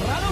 raro